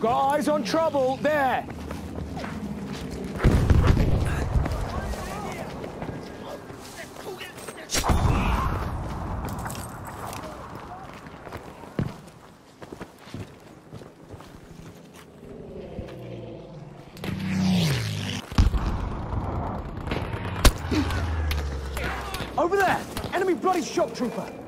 Guys on trouble. There. Over there! Enemy bloody shock trooper!